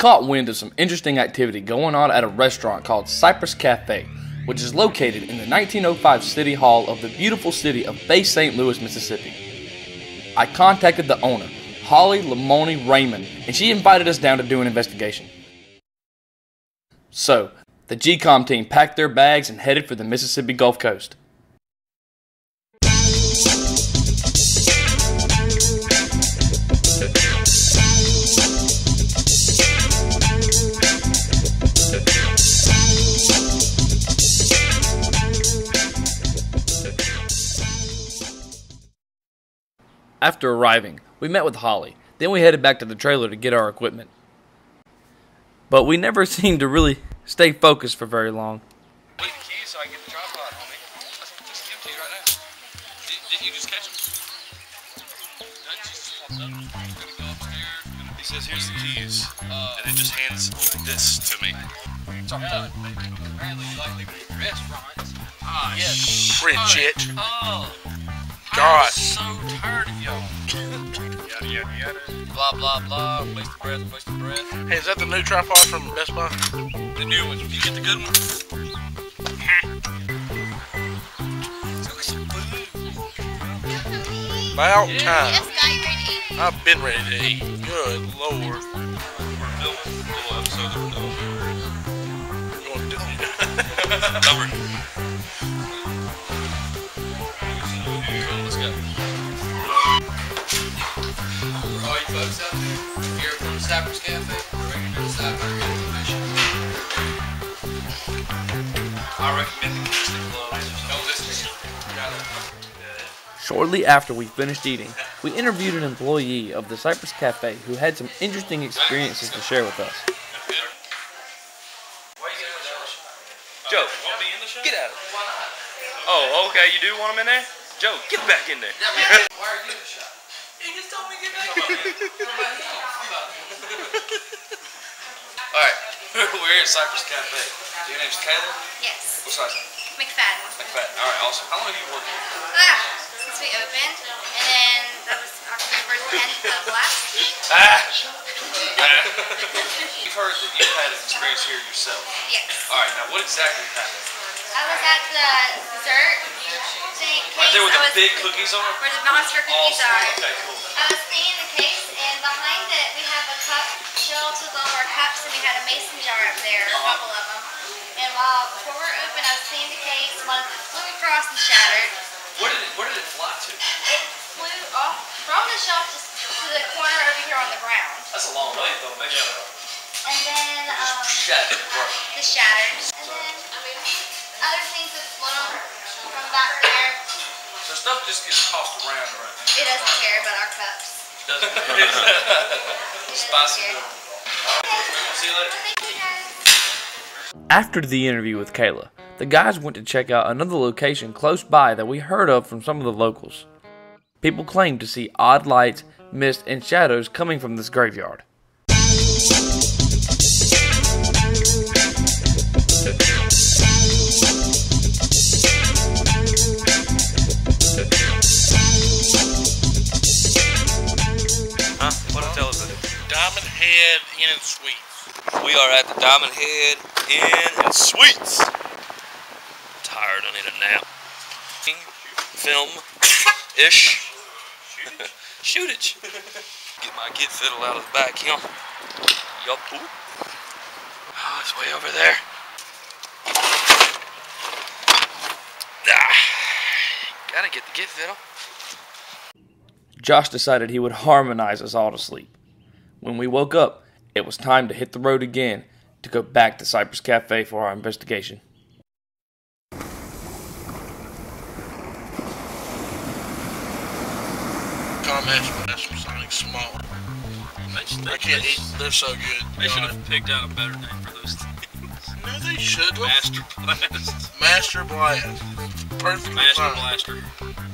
caught wind of some interesting activity going on at a restaurant called Cypress Cafe, which is located in the 1905 City Hall of the beautiful city of Bay St. Louis, Mississippi. I contacted the owner, Holly Lamoni Raymond, and she invited us down to do an investigation. So, the GCOM team packed their bags and headed for the Mississippi Gulf Coast. After arriving, we met with Holly. Then we headed back to the trailer to get our equipment. But we never seemed to really stay focused for very long. Wait, the keys so I get the tripod, homie. Just give to you right now. Did, didn't you just catch them? No, just popped up. Gonna go upstairs. He says, here's the keys. and then just hands this to me. Sorry, yeah. Apparently you like the restaurants. Ah, yes. Bridget. Oh. God. I'm so tired of y'all. yada, yada, yada. Blah, blah, blah. Waste of breath, waste of breath. Hey, is that the new tripod from Best Buy? The new one. Did you get the good one? Let's go get some food. About Yeah. time. Yes, got you ready. I've been ready to eat. Good lord. We're filming a little episode of no. We're going to do oh. folks out there, if you're from Cypress Cafe, bring it to the Cypress Information. I recommend the Kingston Club. Don't listen to Shortly after we finished eating, we interviewed an employee of the Cypress Cafe who had some interesting experiences to share with us. Joe, want me in the show? Get out of it. Oh, okay, you do want him in there? Joe, get back in there. Why are you in the shot? Alright, we're at Cypress Cafe. Your name's Kayla? Yes, What's last name? McFadden. McFadden. Alright, awesome. How long have you working here? Ah, since we opened, and then that was October 10th of last week. Ah! You've heard that you've had an experience here yourself. Yes. Alright, now what exactly happened? I was at the dessert thing. Right there with I the big cookies on it? Where the monster cookies Awesome. are. Okay, cool. I was cleaning the case, and behind it we have a cup shelf with all our cups, and we had a mason jar up there, a Uh-huh. couple of them. And while before we were open, I was cleaning the case. One flew across and shattered. Where did it, where did it fly to? It flew off from the shelf just to the corner over here on the ground. That's a long way though, maybe. And then um, Shattered, the shattered. And then other things that flown from back there. So stuff just gets tossed around right now. It doesn't care about our cups. Doesn't it? It doesn't Spicy See you later. Thank you guys. After the interview with Kayla, the guys went to check out another location close by that we heard of from some of the locals. People claim to see odd lights, mist, and shadows coming from this graveyard. We are at the Diamond Head Inn and Suites. Tired, I need a nap. Film ish. Shoot it. Get my get fiddle out of the back here. Yup. Oh, it's way over there. Ah. Gotta get the get fiddle. Josh decided he would harmonize us all to sleep. When we woke up, it was time to hit the road again to go back to Cypress Cafe for our investigation. Comments, but that's something small. I can't eat. They're so good. They should have picked out a better name for those things. No, they should. Master Blast. Master Blast. Perfectly Master fine. Blaster.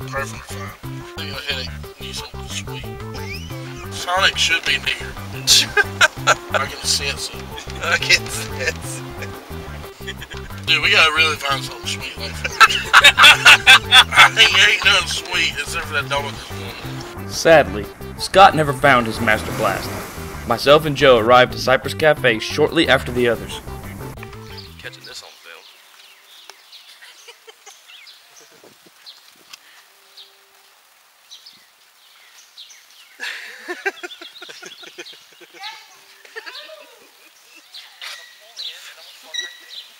Perfectly fine. I got a headache. Need something sweet. Sonic should be near. I can sense it. I can sense. Dude, we gotta really find something sweet like that. I ain't, ain't nothing sweet except for that morning. Sadly, Scott never found his Master Blast. Myself and Joe arrived at Cypress Cafe shortly after the others. Catching this on film.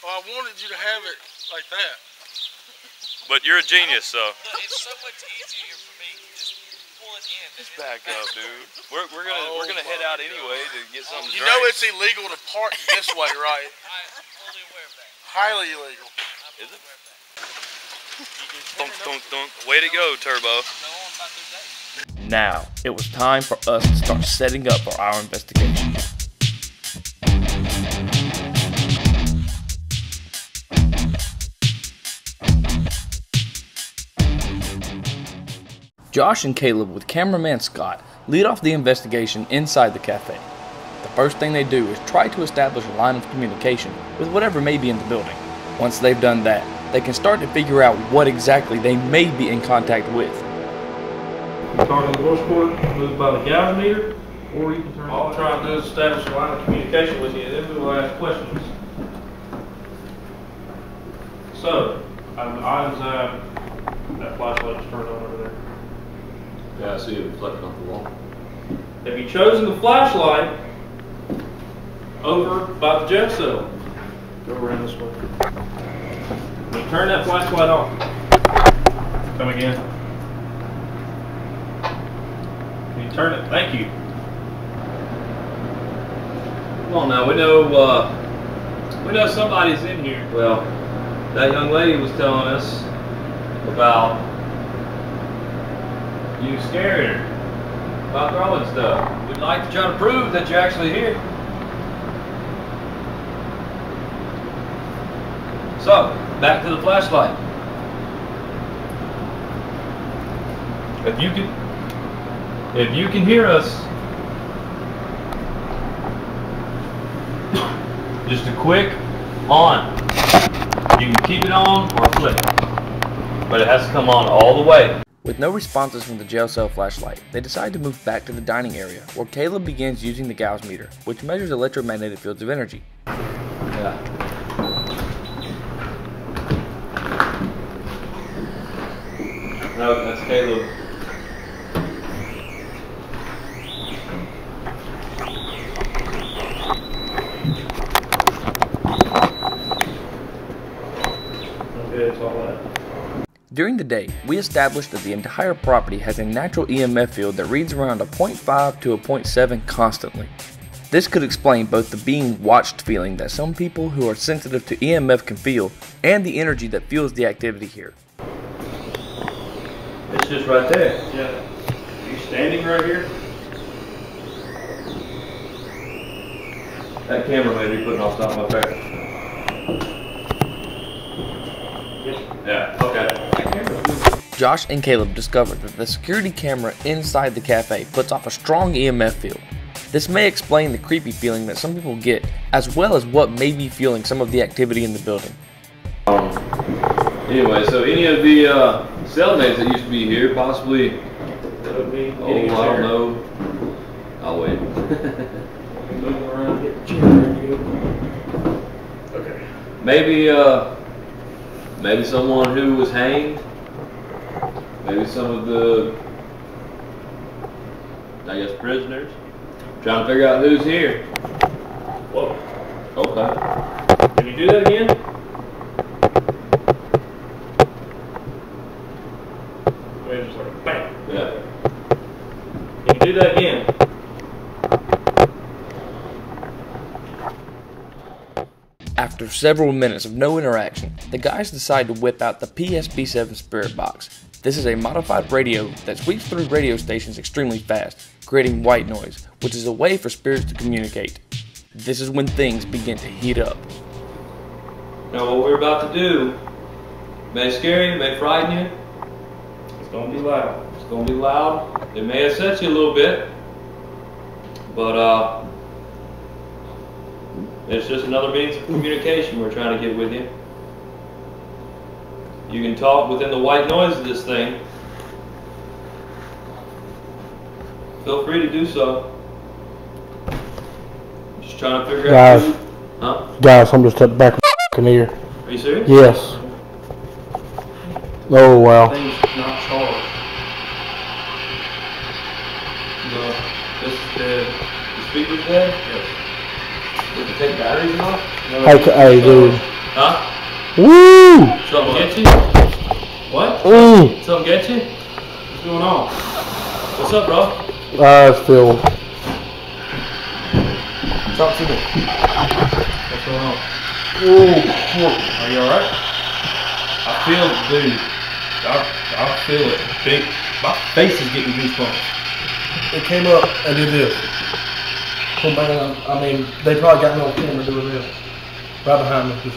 Well, I wanted you to have it like that. But you're a genius, so. It's so much easier for me to just pull it in. than it Back up, dude. We're, we're gonna we're oh gonna head out anyway to get oh, something. You to know it's illegal to park this way, right? I'm fully aware of that. Highly illegal. I'm Is it? aware of that. Dunk, dunk, dunk. Way to go, Turbo. Go on about their day. Now, it was time for us to start setting up for our investigation. Josh and Caleb, with cameraman Scott, lead off the investigation inside the cafe. The first thing they do is try to establish a line of communication with whatever may be in the building. Once they've done that, they can start to figure out what exactly they may be in contact with. Turn the voice cord, move by the gauge meter, or you can turn. All I'm trying to do is establish a line of communication with you, and then we will ask questions. So, um, items, uh, that flashlight is turned on over there. Yeah, I see it reflecting off the wall. Have you chosen the flashlight over by the jail cell? Go around this way. You turn that flashlight on. Come again. When you turn it, thank you. Come on now, we know, uh, we know somebody's in here. Well, that young lady was telling us about you scared her about throwing stuff. We'd like to try to prove that you're actually here. So, back to the flashlight. If you can, if you can hear us, just a quick on. You can keep it on or flip but it has to come on all the way. With no responses from the jail cell flashlight, they decide to move back to the dining area, where Caleb begins using the Gauss meter, which measures electromagnetic fields of energy. Yeah. No, that's Caleb. Okay, that's all that. During the day, we established that the entire property has a natural EMF field that reads around a 0.5 to a 0.7 constantly. This could explain both the being watched feeling that some people who are sensitive to EMF can feel and the energy that fuels the activity here. It's just right there. Yeah. You standing right here? That camera may be putting off stop my face. Yeah, okay. Josh and Caleb discovered that the security camera inside the cafe puts off a strong EMF field. This may explain the creepy feeling that some people get, as well as what may be fueling some of the activity in the building. Um, Anyway, so any of the uh, cellmates that used to be here, possibly, be oh, getting I a chair. don't know. I'll wait. Move around, get the chair ready to go. Okay. maybe, uh, maybe someone who was hanged. Maybe some of the, I guess, prisoners. Trying to figure out who's here. Whoa. Okay. Can you do that again? Wait, just like bang. Yeah. Can you do that again? After several minutes of no interaction, the guys decide to whip out the PSB7 Spirit Box. This is a modified radio that sweeps through radio stations extremely fast, creating white noise, which is a way for spirits to communicate. This is when things begin to heat up. Now what we're about to do may scare you, may frighten you. It's gonna be loud. It's gonna be loud. It may upset you a little bit, but uh, it's just another means of communication we're trying to get with you. You can talk within the white noise of this thing. Feel free to do so. Just trying to figure Guys, out. Huh? guys, I'm just at the back of my ear. Are you serious? Yes. Oh wow. Thing's not charged. No, this is dead. The speaker's dead? Yes. Did it take batteries off? No. Hey, hey, dude. Huh? Woo! Something get you? What? Mm. Something get you? What's going on? What's up, bro? Ah, I feel. Talk to me. What's going on? Are you alright? I feel, dude. I, I feel it. Big. My face is getting goosebumps. It came up and did this. Come back I mean, they probably got me on camera doing this. Right behind me.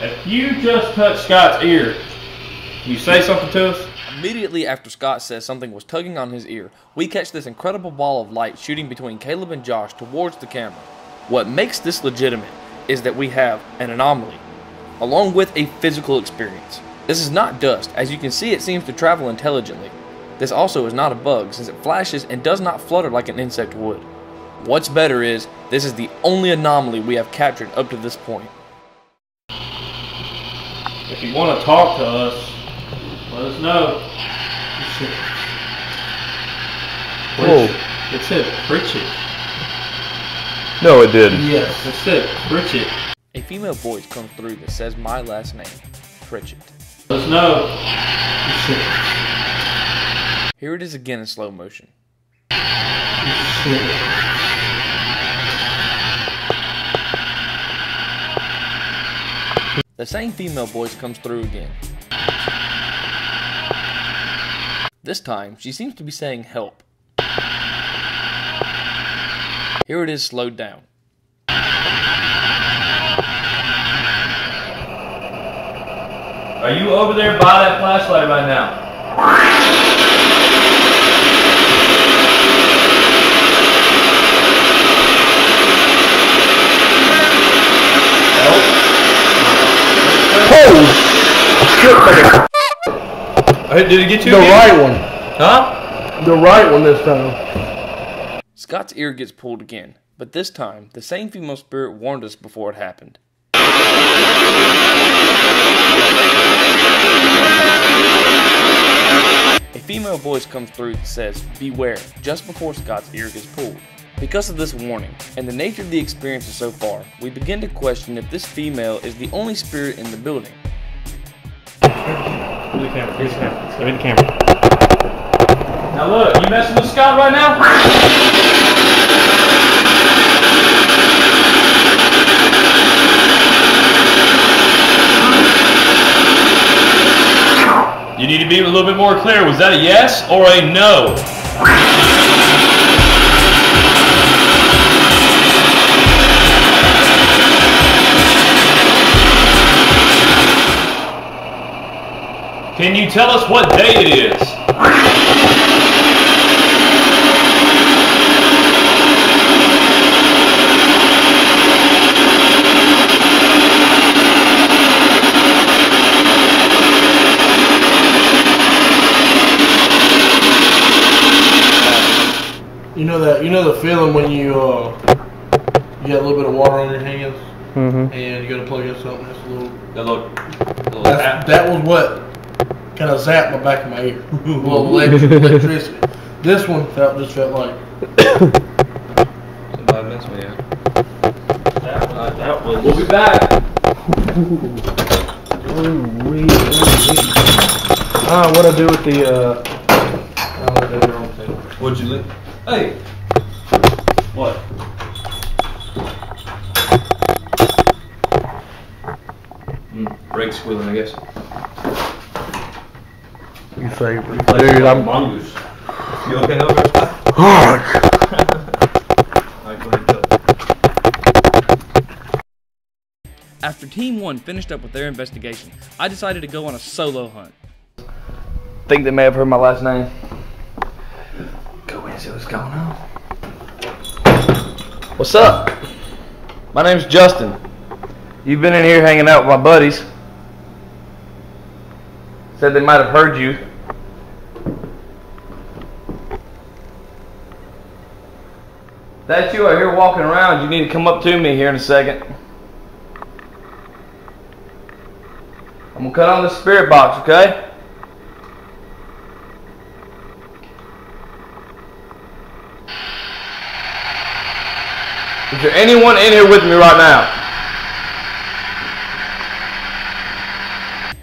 If you just touched Scott's ear, you say something to us? Immediately after Scott says something was tugging on his ear, we catch this incredible ball of light shooting between Caleb and Josh towards the camera. What makes this legitimate is that we have an anomaly, along with a physical experience. This is not dust, as you can see it seems to travel intelligently. This also is not a bug, since it flashes and does not flutter like an insect would. What's better is, this is the only anomaly we have captured up to this point. If you want to talk to us, let us know. Whoa. It said Pritchett. No, it didn't. yes. It said Pritchett. A female voice comes through that says my last name, Pritchett. Let us know. Here it is again in slow motion. The same female voice comes through again. This time, she seems to be saying help. Here it is slowed down. Are you over there by that flashlight right now? Hey, did it get you? The again? right one. Huh? The right one this time. Scott's ear gets pulled again, but this time, the same female spirit warned us before it happened. A female voice comes through that says, Beware, just before Scott's ear gets pulled. Because of this warning, and the nature of the experiences so far, we begin to question if this female is the only spirit in the building. Here's the camera. Here's the camera. Look at the camera. Now look, you messing with Scott right now? You need to be a little bit more clear. Was that a yes or a no? Can you tell us what day it is? You know that. You know the feeling when you uh, you got a little bit of water on your hands Mm-hmm. and you go to plug in something. That's a little. That look, that was what kind of zapped my back of my ear. a little electric, electricity. This one felt just felt like. Somebody messed me up. That, uh, that was. We'll be back. Ah, what I do with the uh. What'd you lick? Hey. What? Mm, brake squealing, I guess. You say, Like dude, I'm. mongoose. You okay over there? Scott? Alright, go ahead, go. After Team 1 finished up with their investigation, I decided to go on a solo hunt. Think they may have heard my last name. Go in and see what's going on. What's up? My name's Justin. You've been in here hanging out with my buddies. Said they might have heard you. That you are here walking around, you need to come up to me here in a second. I'm gonna cut on the spirit box, okay? Is there anyone in here with me right now?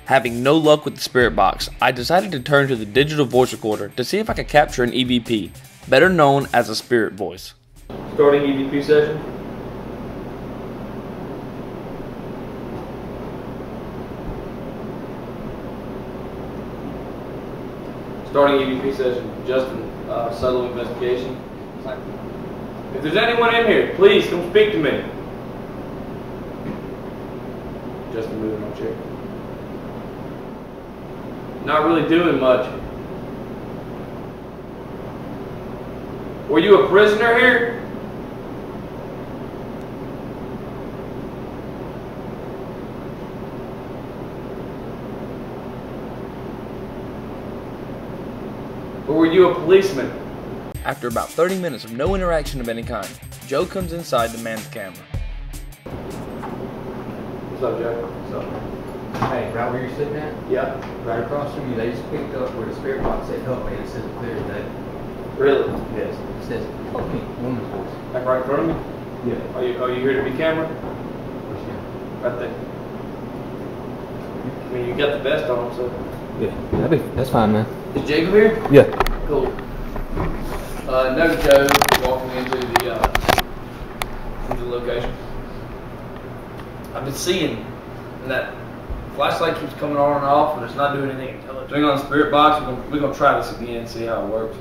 Having no luck with the spirit box, I decided to turn to the digital voice recorder to see if I could capture an EVP, better known as a spirit voice. Starting EVP session. Starting EVP session, Justin, uh, solo investigation. If there's anyone in here, please come speak to me. Justin moving my chair. Not really doing much. Were you a prisoner here? Or were you a policeman? After about 30 minutes of no interaction of any kind, Joe comes inside to man the camera. What's up, Joe? What's up? Hey, right where you're sitting at, Yeah. right across from you, they just picked up where the spirit box said help me, and it says clear as day. Really? Yes. It says help me, woman's voice. Like right in front of me? Yeah. Are you, are you here to be camera? Where's she at? Right there. I mean, you got the best on, so. Yeah, that'd be, that's fine, man. Is Jacob here? Yeah. Cool. Uh, no Joe walking into the, uh, into the location. I've been seeing and that flashlight keeps coming on and off, but it's not doing anything. Bring on the spirit box. We're gonna, we're gonna try this again and see how it works.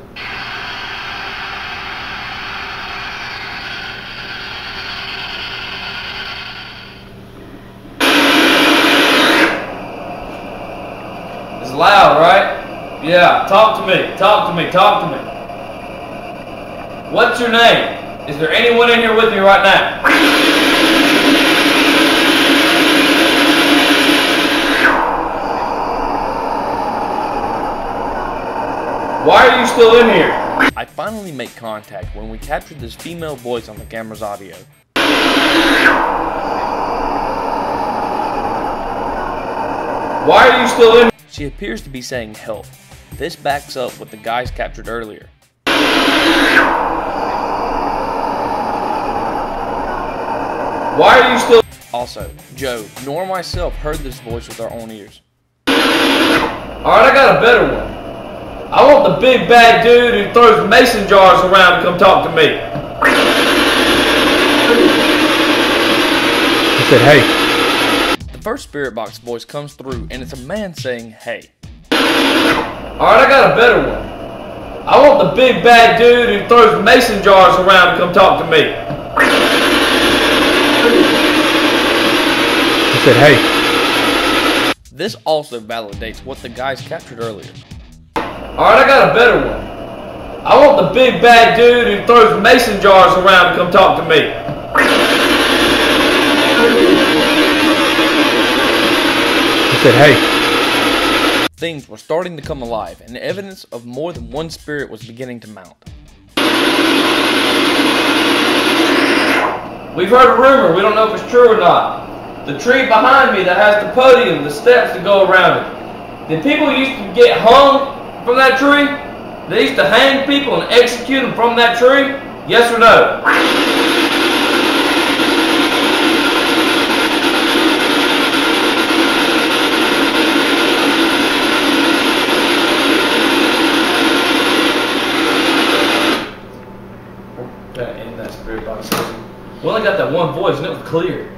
It's loud, right? Yeah, talk to me, talk to me, talk to me. What's your name? Is there anyone in here with me right now? Why are you still in here? I finally make contact when we captured this female voice on the camera's audio. Why are you still in? She appears to be saying help. This backs up what the guys captured earlier. Why are you still? Also, Joe nor myself heard this voice with our own ears. Alright, I got a better one. I want the big bad dude who throws mason jars around to come talk to me. He said, hey. The first spirit box voice comes through and it's a man saying, hey. Alright, I got a better one. I want the big bad dude who throws mason jars around to come talk to me. He said, hey. This also validates what the guys captured earlier. Alright, I got a better one. I want the big bad dude who throws mason jars around to come talk to me. He said, hey. Things were starting to come alive, and evidence of more than one spirit was beginning to mount. We've heard a rumor, we don't know if it's true or not. The tree behind me that has the podium, the steps that go around it. Did people used to get hung from that tree? They used to hang people and execute them from that tree? Yes or no? Gotta end that spirit box session. We only got that one voice and it was clear.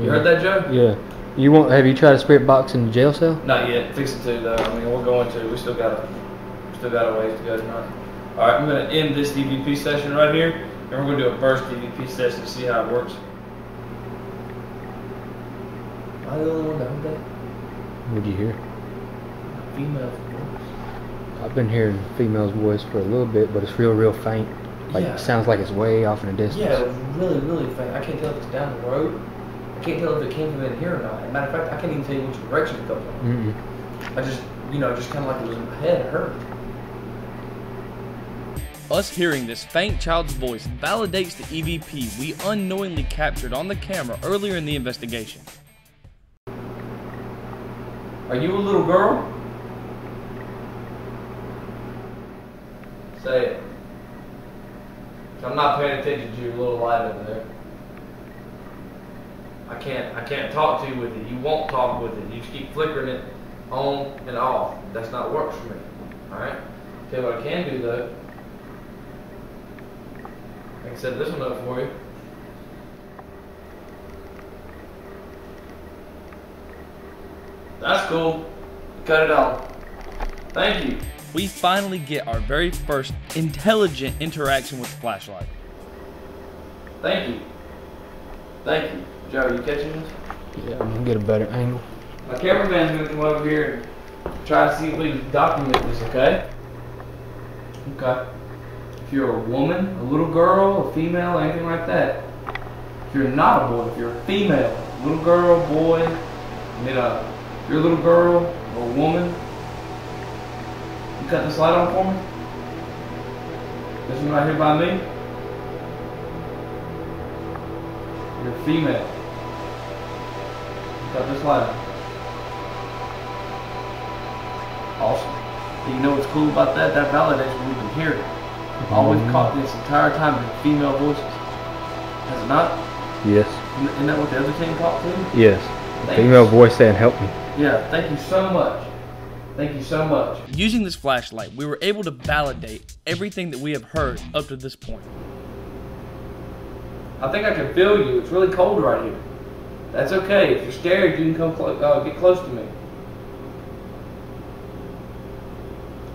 You heard that, Joe? Yeah. You want? Have you tried a spirit box in the jail cell? Not yet. Fix it to though. I mean, we're going to. We still got a, still got a ways to go tonight. All right, I'm gonna end this EVP session right here, and we're gonna do a burst EVP session to see how it works. Am I the only one that heard that? What'd you hear? Female voice. I've been hearing female's voice for a little bit, but it's real, real faint. Like Yeah. it sounds like it's way off in the distance. Yeah, it was really, really faint. I can't tell if it's down the road. I can't tell if it came from in here or not. As a matter of fact, I can't even tell you which direction it comes from. Mm-mm. I just, you know, just kind of like it was in my head. It hurt. Us hearing this faint child's voice validates the EVP we unknowingly captured on the camera earlier in the investigation. Are you a little girl? Say it. I'm not paying attention to your little light over there. I can't I can't talk to you with it. You won't talk with it. You just keep flickering it on and off. That's not works for me. Alright? You what I can do though. I can set this one up for you. That's cool. Cut it off. Thank you. We finally get our very first intelligent interaction with the flashlight. Thank you. Thank you. Joe, are you catching this? Yeah, I'm gonna get a better angle. My cameraman's gonna come over here and try to see if we can document this, okay? Okay. If you're a woman, a little girl, a female, anything like that. If you're not a boy, if you're a female, little girl, boy, I mean, uh, if you're a little girl or a woman, cut this light on for me? This one right here by me? You're a female. Cut this light on. Awesome. You know what's cool about that? That validates what we've been hearing. All we've mm-hmm. caught this entire time is female voices. Has it not? Yes. Isn't that what the other team caught too? Yes. Female voice saying help me. Yeah, thank you so much. Thank you so much. Using this flashlight, we were able to validate everything that we have heard up to this point. I think I can feel you. It's really cold right here. That's okay. If you're scared, you can come clo- uh, get close to me.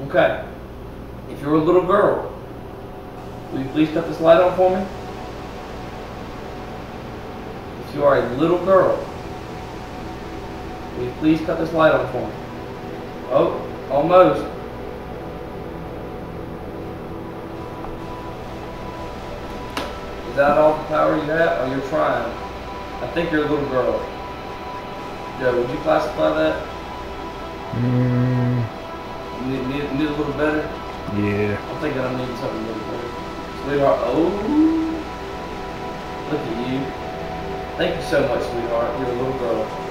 Okay. If you're a little girl, will you please cut this light on for me? If you are a little girl, will you please cut this light on for me? Oh, almost. Is that all the power you have? Oh, you're trying. I think you're a little girl. Joe, would you classify that? Mm, Need, need, need a little better? yeah. I'm thinking I need something a little better. Sweetheart, oh. Look at you. Thank you so much, sweetheart. You're a little girl.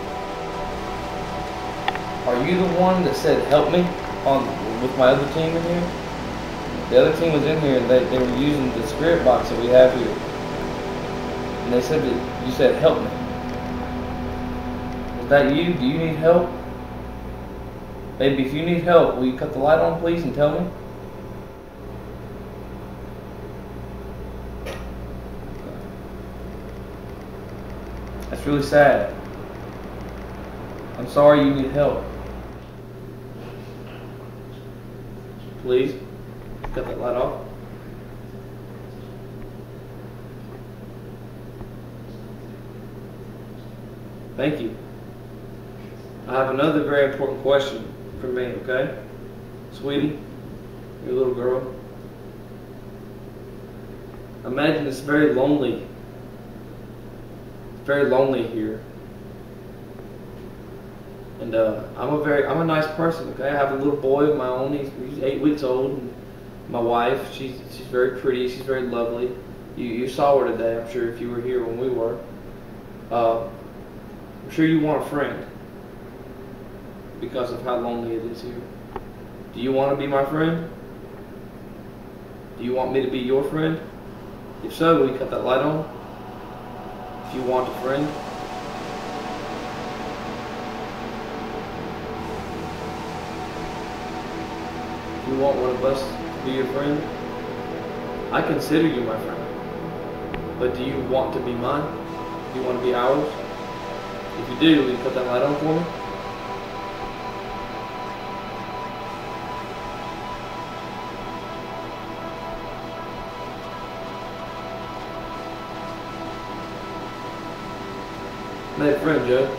Are you the one that said help me on with my other team in here? The other team was in here and they, they were using the spirit box that we have here. And they said that you said help me. Is that you? Do you need help? Baby, if you need help, will you cut the light on please and tell me? That's really sad. I'm sorry you need help. Please, cut that light off. Thank you. I have another very important question for me, okay? Sweetie, your little girl. Imagine it's very lonely. It's very lonely here. And uh, I'm a very, I'm a nice person, okay? I have a little boy of my own. He's, he's eight weeks old. And my wife, she's, she's very pretty. She's very lovely. You, you saw her today, I'm sure, if you were here when we were. Uh, I'm sure you want a friend because of how lonely it is here. Do you want to be my friend? Do you want me to be your friend? If so, will you cut that light on? If you want a friend. You want one of us to be your friend, I consider you my friend. But do you want to be mine? Do you want to be ours? If you do, will you cut that light on for me? Made a friend, Joe.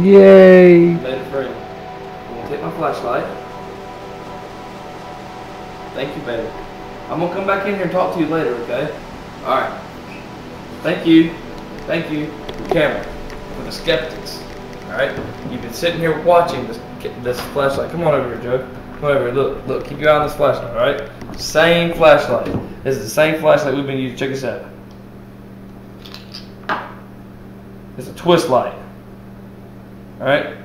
Yay! Made a friend. I'm gonna take my flashlight. Thank you, baby. I'm gonna come back in here and talk to you later, okay? Alright. Thank you. Thank you. Camera. For the skeptics. Alright? You've been sitting here watching this this flashlight. Come on over here, Joe. Whatever. Look, look. Keep your eye on this flashlight. All right. Same flashlight. This is the same flashlight we've been using. Check this out. It's a twist light. All right.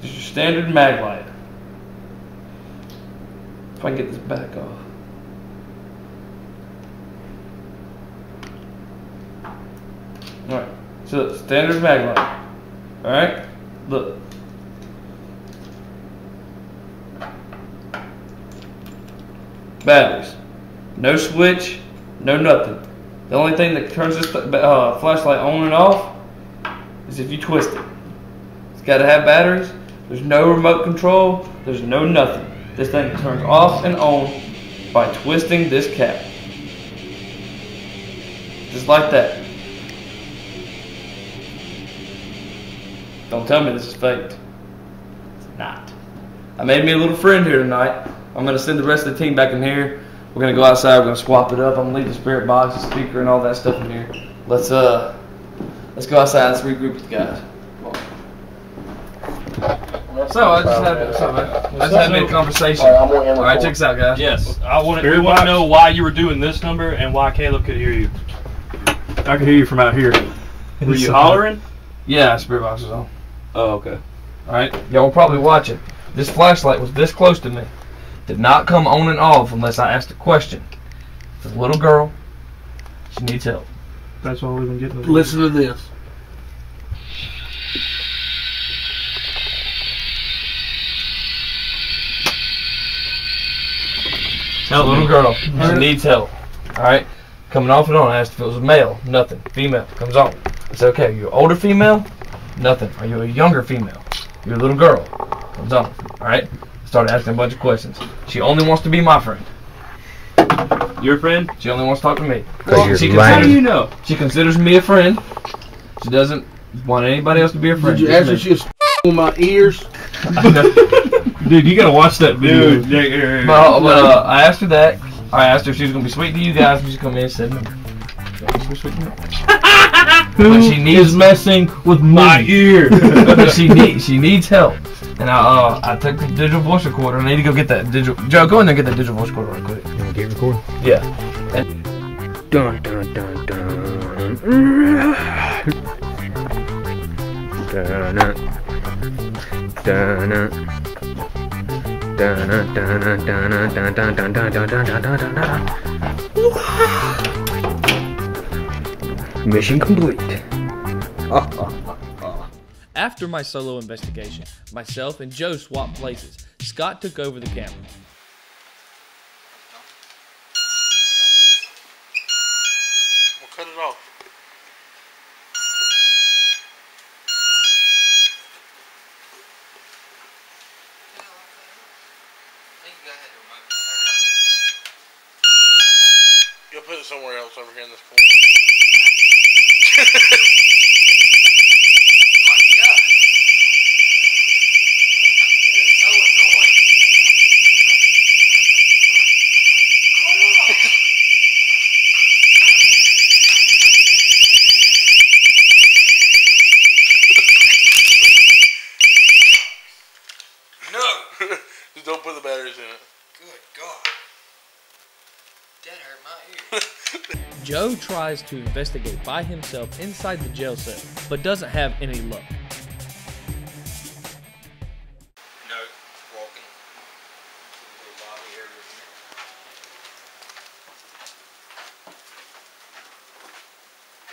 Just your standard mag light. If I can get this back off. Alright, so standard mag light. Alright, look. Batteries. No switch, no nothing. The only thing that turns this uh, flashlight on and off is if you twist it. It's got to have batteries. There's no remote control. There's no nothing. This thing turns off and on by twisting this cap. Just like that. Don't tell me this is faked. It's not. I made me a little friend here tonight. I'm gonna send the rest of the team back in here. We're gonna go outside. We're gonna swap it up. I'm gonna leave the spirit box, the speaker, and all that stuff in here. Let's uh, let's go outside. Let's regroup with the guys. So I just had, so, I just had a conversation. All right, check this out, guys. Yes, I want to. We want to know why you were doing this number and why Caleb could hear you. I could hear you from out here. Were you hollering? Yeah, spirit box is on. Oh, okay. All right, y'all were probably watching. This flashlight was this close to me. Did not come on and off unless I asked a question. It's a little girl. She needs help. That's all we've been getting. Listen to this. Help little girl. She needs help. All right, coming off and on. I asked if it was a male. Nothing. Female comes on. I said, okay, you're older female. Nothing. Are you a younger female? You're a little girl. Comes on. All right. Started asking a bunch of questions. She only wants to be my friend. Your friend? She only wants to talk to me. Cause you're she lying. How do you know? She considers me a friend. She doesn't want anybody else to be a friend. Did you just ask me. if she was on my ears? Dude, you gotta watch that video. Dude, But, but uh, I asked her that. I asked her if she was gonna be sweet to you guys. She come in and said no. She's be sweet to me. But she needs messing with my ear? but she needs she needs help. And I uh I took the digital voice recorder. I need to go get that digital. Joe, go in there and get that digital voice recorder right quick. You want to get recording? Yeah. Dun dun dun dun. Dun dun. Dun dun. Dun Mission complete. After my solo investigation, myself and Joe swapped places. Scott took over the camera. We'll cut it off. Somewhere else over here in this corner. No! Just don't put the batteries in it. Good God. That hurt my ear. Joe tries to investigate by himself inside the jail cell, but doesn't have any luck. No, walking.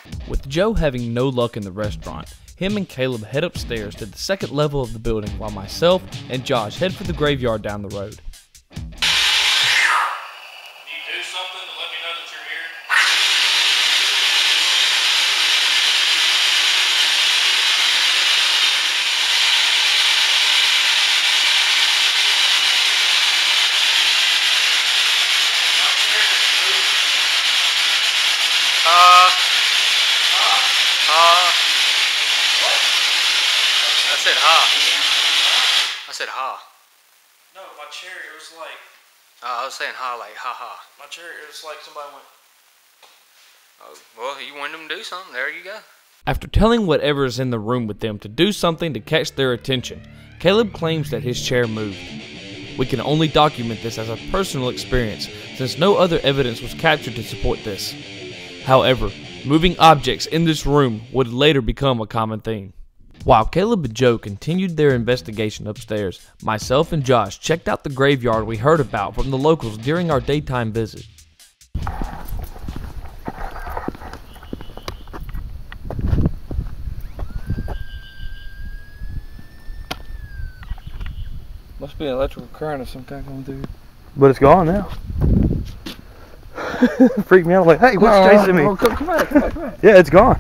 Area. With Joe having no luck in the restaurant, him and Caleb head upstairs to the second level of the building while myself and Josh head for the graveyard down the road. You do something to let me know that you're here? Uh. Uh. I said ha. I said ha. No, my chair, it was like, Uh, I was saying ha like ha ha. my chair, it was like somebody went, Oh, well, you wanted them to do something. There you go. After telling whatever is in the room with them to do something to catch their attention, Caleb claims that his chair moved. We can only document this as a personal experience since no other evidence was captured to support this. However, moving objects in this room would later become a common theme. While Caleb and Joe continued their investigation upstairs, myself and Josh checked out the graveyard we heard about from the locals during our daytime visit. Must be an electrical current of some kind going through. But it's gone now. Freaked me out. I'm like, hey, what's No, chasing me? no, come- come back, come back, come back. Yeah, it's gone.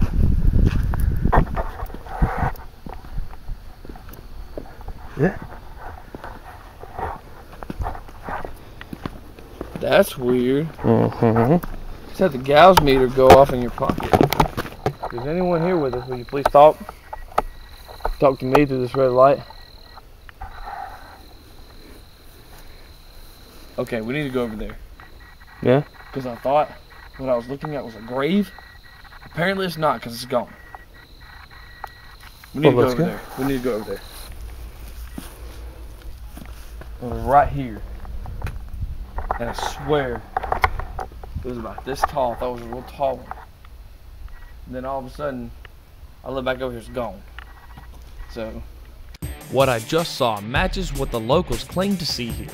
Yeah. That's weird. Mm-hmm. Just had the gauge meter go off in your pocket. Is anyone here with us? Will you please talk? Talk to me through this red light. Okay, we need to go over there. Yeah? Because I thought what I was looking at was a grave. Apparently it's not because it's gone. We need Well, to go over go. there. We need to go over there. Right here. And I swear it was about this tall. I thought it was a real tall one. And then all of a sudden, I look back over here, it's gone. So, What I just saw matches what the locals claim to see here.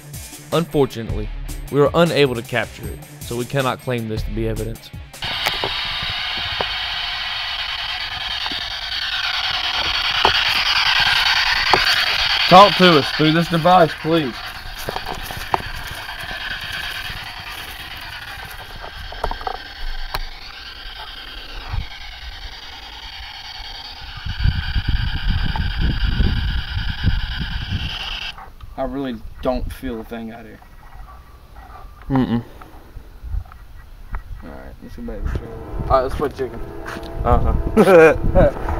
Unfortunately, we were unable to capture it, so we cannot claim this to be evidence. Talk to us through this device, please. I really don't feel a thing out here. Mm-mm. Alright, let's go back to the trailer. Alright, let's put chicken. Uh-huh.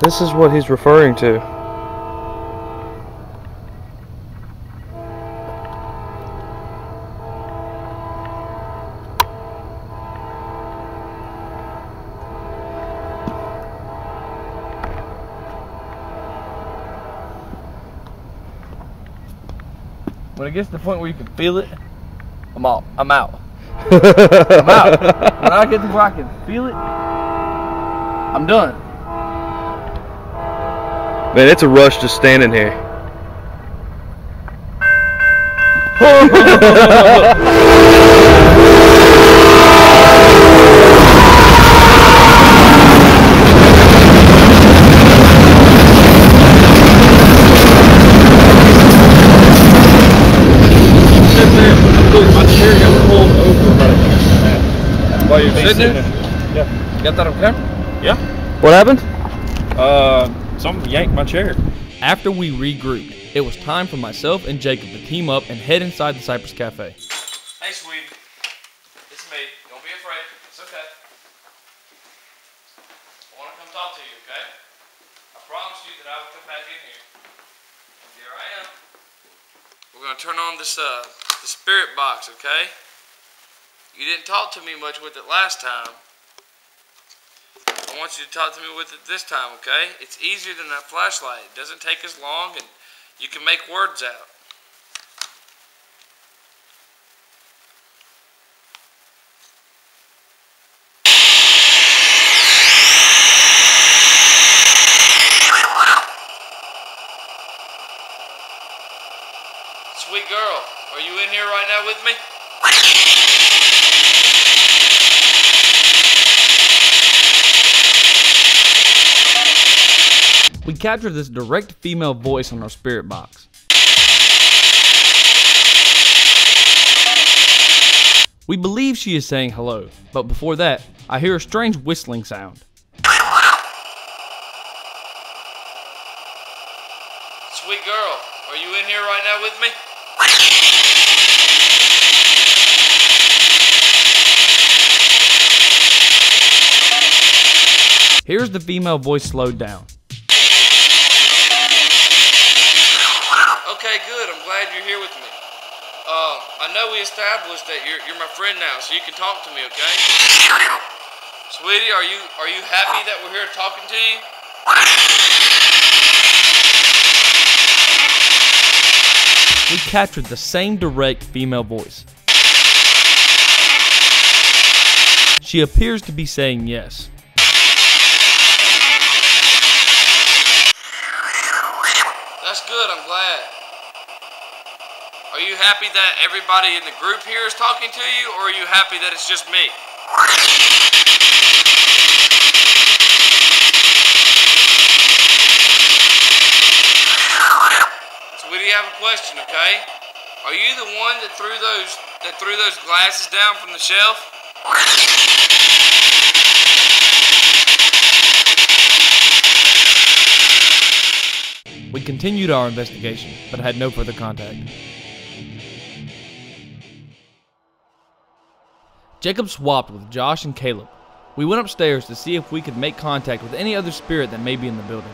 this is what he's referring to. When it gets to the point where you can feel it, I'm out. I'm out. I'm out. When I get to where I can feel it, I'm done. Man, it's a rush just standing here. My chair got pulled over While you're sitting there? Yeah. You got that on camera? Yeah. What happened? Something yanked my chair. After we regrouped, it was time for myself and Jacob to team up and head inside the Cypress Cafe. Hey, sweetie. It's me. Don't be afraid. It's okay. I want to come talk to you, okay? I promised you that I would come back in here. And here I am. We're going to turn on this, uh, the spirit box, okay? You didn't talk to me much with it last time. I want you to talk to me with it this time, okay? It's easier than that flashlight. It doesn't take as long, and you can make words out. Sweet girl, are you in here right now with me? We captured this direct female voice on our spirit box. We believe she is saying hello, but before that, I hear a strange whistling sound. Sweet girl, are you in here right now with me? Here's the female voice slowed down. Okay, good. I'm glad you're here with me. Uh, I know we established that you're you're my friend now, so you can talk to me, okay? Sweetie, are you are you happy that we're here talking to you? We captured the same direct female voice. She appears to be saying yes. That's good, I'm glad. Are you happy that everybody in the group here is talking to you, or are you happy that it's just me? So we do have a question, okay? Are you the one that threw those that threw those glasses down from the shelf? We continued our investigation, but had no further contact. Jacob swapped with Josh and Caleb. We went upstairs to see if we could make contact with any other spirit that may be in the building.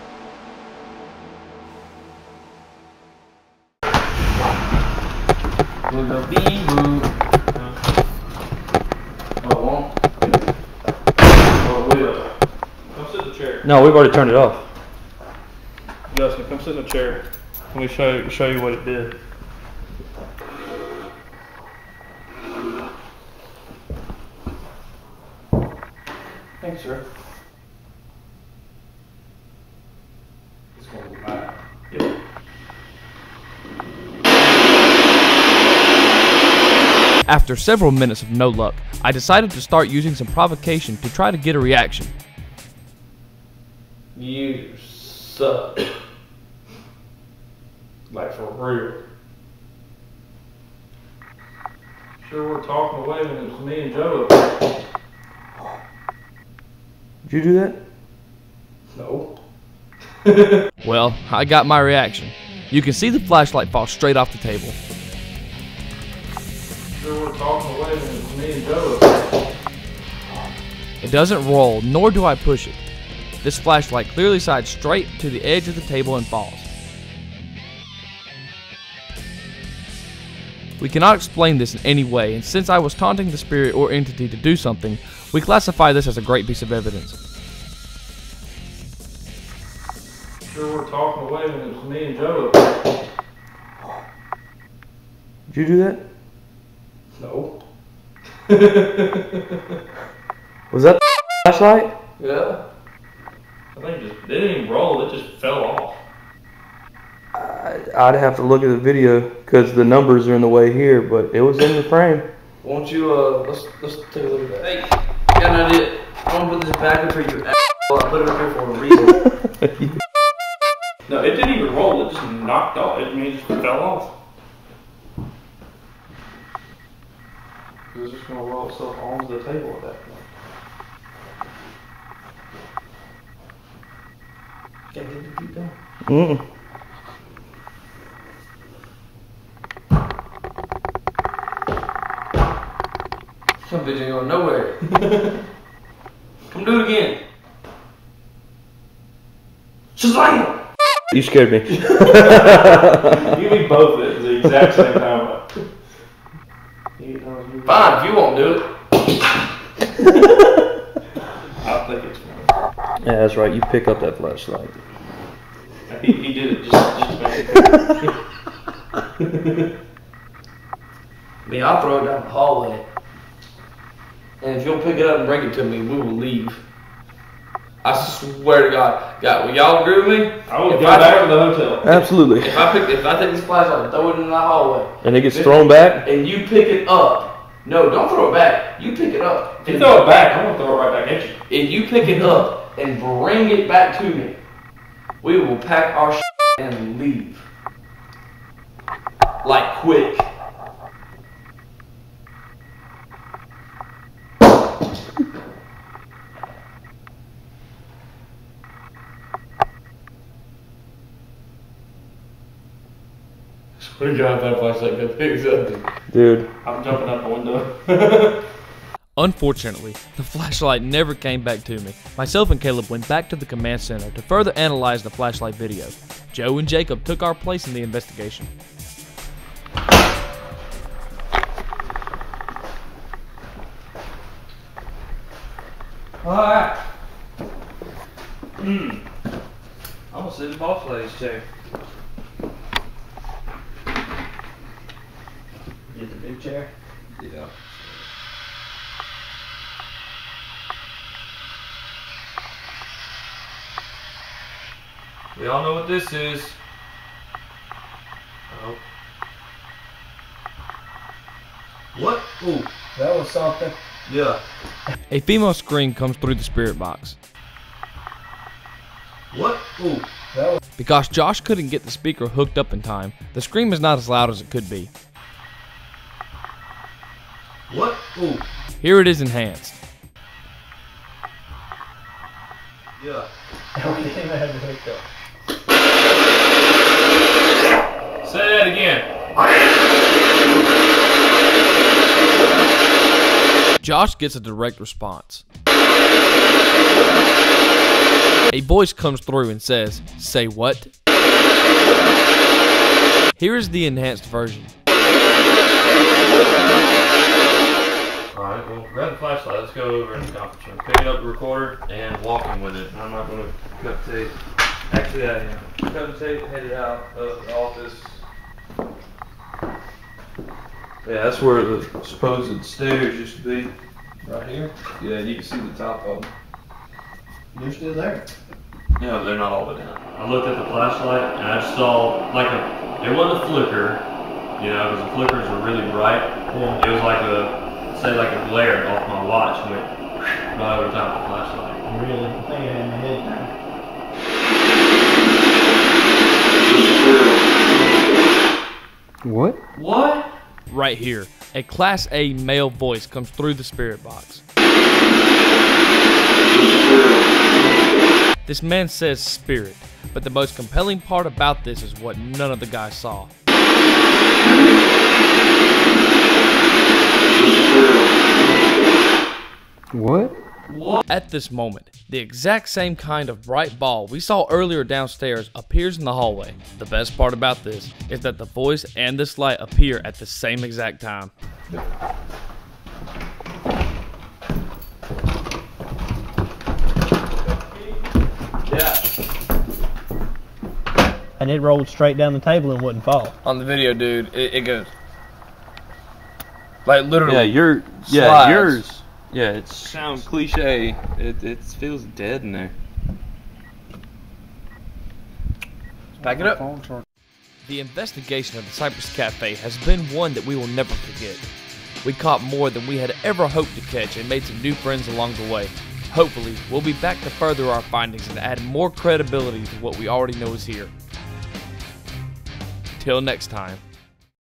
We'll go bee boo. Uh-huh. Oh, won't. Oh, wait up. Come sit in the chair. No, we've already turned it off. Justin, come sit in the chair. Let me show you, show you what it did. Thanks, sir. It's gonna be mine. Yep. After several minutes of no luck, I decided to start using some provocation to try to get a reaction. You suck. Like for real. Sure, we're talking away when it's me and Joe. Did you do that? No. Well, I got my reaction. You can see the flashlight fall straight off the table. Sure, we're talking away when it's me and Joe. It doesn't roll, nor do I push it. This flashlight clearly sides straight to the edge of the table and falls. We cannot explain this in any way, and since I was taunting the spirit or entity to do something, we classify this as a great piece of evidence. Sure, we're talking away when it's me and Joe. Did you do that? No. Was that the flashlight? Yeah. I think it just it didn't even roll. It just fell off. I'd have to look at the video because the numbers are in the way here, but it was in the frame. Won't you, uh, let's, let's take a look at that. Hey, got an idea. I'm gonna put this back up for you. I put it up here for a reason. No, it didn't even roll. It just knocked off. It, I mean, it just fell off. It was just gonna roll itself onto the table at that point. Can't get the feet down. Mm-mm. Some bitch ain't going nowhere. Come do it again. Shazam! You scared me. You and me both at the exact same time. Fine, if you won't do it. I think it's fine. Yeah, that's right. You pick up that flashlight. He, he did it just, just to make. I mean, I'll throw it down the hallway. And if you'll pick it up and bring it to me, we will leave. I swear to God. God, will y'all agree with me? I will If go I back to the hotel. Absolutely. If I pick, if I take this flashlight and throw it in the hallway, And it gets thrown back? and you pick it up, no, don't throw it back. You pick it up. If you throw it back, I'm gonna throw it right back at you. If you pick it up and bring it back to me, we will pack our and leave. Like quick. Swear to God, if that flashlight got picked up. Dude. I'm jumping out the window. Unfortunately, the flashlight never came back to me. Myself and Caleb went back to the command center to further analyze the flashlight video. Joe and Jacob took our place in the investigation. Alright. Hmm. I'm gonna sit in the boss lady's chair. Get the big chair. Yeah. We all know what this is. Oh. What? Ooh. That was something. Yeah. A female scream comes through the spirit box. What? Ooh. That was. Because Josh couldn't get the speaker hooked up in time, the scream is not as loud as it could be. What? Ooh. Here it is enhanced. Yeah. we didn't have the hookup. Say that again. Josh gets a direct response. A voice comes through and says, Say what? Here is the enhanced version. Grab the flashlight. Let's go over in the conference room. Picking up the recorder and walking with it. I'm not going to cut tape. Actually, I am. Cut the tape, headed out of the office. Yeah, that's where the supposed stairs used to be. Right here. Yeah, you can see the top of them. They're still there. Yeah, they're not all the way down. I looked at the flashlight and I saw like a, it wasn't a flicker, you know, because the flickers are really bright. It was like a, say like a glare off my watch and went right over top of the flashlight. Really? I think I had my head down. What? What? Right here, a Class A male voice comes through the spirit box. This man says spirit, but the most compelling part about this is what none of the guys saw. What? At this moment, the exact same kind of bright ball we saw earlier downstairs appears in the hallway. The best part about this is that the voice and this light appear at the same exact time. Yeah. And it rolled straight down the table and wouldn't fall. On the video, dude, it, it goes. Like literally. Yeah, your yeah slides. yours. Yeah, it sounds cliche. It it feels dead in there. Back it up. The investigation of the Cypress Cafe has been one that we will never forget. We caught more than we had ever hoped to catch and made some new friends along the way. Hopefully, we'll be back to further our findings and add more credibility to what we already know is here. Till next time.